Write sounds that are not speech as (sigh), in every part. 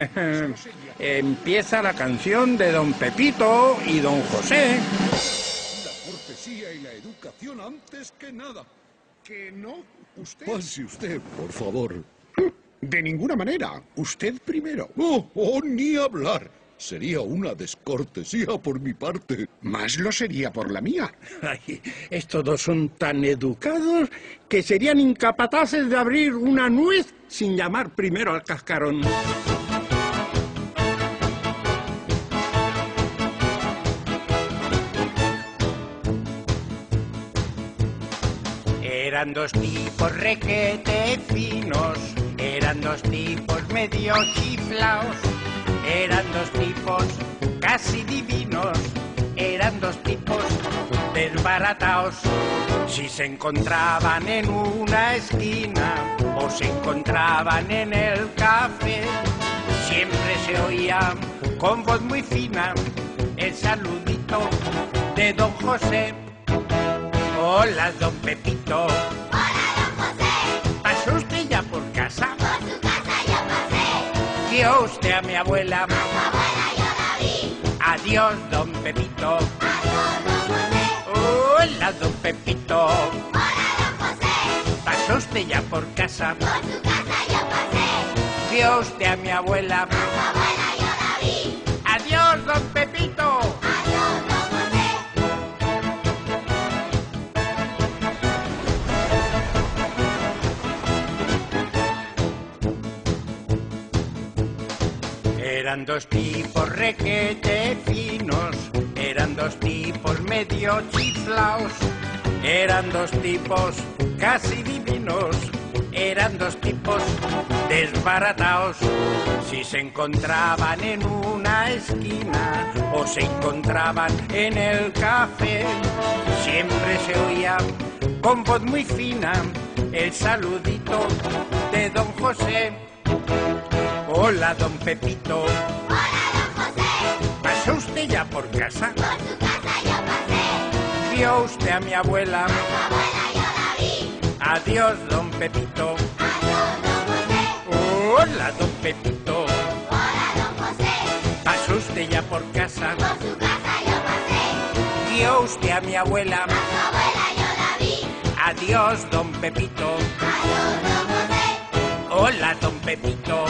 (laughs) Empieza la canción de Don Pepito y Don José. La cortesía y la educación antes que nada. ¿Que no? ¿Usted? Pase usted, por favor. De ninguna manera. Usted primero. Oh, oh, ni hablar. Sería una descortesía por mi parte. Más lo sería por la mía. Ay, estos dos son tan educados que serían incapaces de abrir una nuez sin llamar primero al cascarón. Eran dos tipos requete finos, eran dos tipos medio chiflaos, eran dos tipos casi divinos, eran dos tipos desbarataos. Si se encontraban en una esquina o se encontraban en el café, siempre se oía con voz muy fina el saludito de don José. Hola, don Pepito. Hola, don José. ¿Pasó usted ya por casa? Por su casa yo pasé. ¿Vio usted a mi abuela? A su abuela yo la vi. Adiós, don Pepito. Adiós, don José. Hola, don Pepito. Hola, don José. ¿Pasó usted ya por casa? Por su casa yo pasé. ¿Vio usted a mi abuela? A su abuela Eran dos tipos requete finos, eran dos tipos medio chiflaos, eran dos tipos casi divinos, eran dos tipos desbarataos. Si se encontraban en una esquina o se encontraban en el café, siempre se oía con voz muy fina el saludito de don José. Hola, don Pepito. Hola, don José. ¿Pasó usted ya por casa? Por su casa yo pasé. ¿Vio usted a mi abuela? A su abuela yo la vi. Adiós, don Pepito. Adiós, don José. Hola, don Pepito. Hola, don José. ¿Pasó usted ya por casa? Por su casa yo pasé. ¿Vio usted a mi abuela? A su abuela yo la vi. Adiós, don Pepito. Adiós, don José. Hola, don Pepito.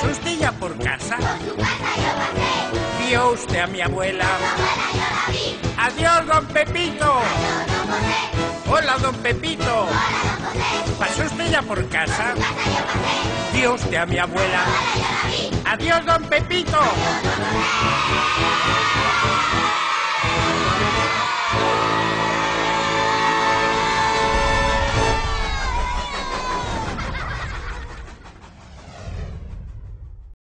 ¿Pasó usted ya por casa? Por su casa yo pasé. ¿Vio usted a mi abuela? A su abuela yo la vi. Adiós, don Pepito. Adiós, don José. Hola, don Pepito. Hola, don José. ¿Pasó usted ya por casa? Casa yo pasé. ¿Vio usted a mi abuela? Abuela yo la vi. Adiós, don Pepito. Adiós, don José.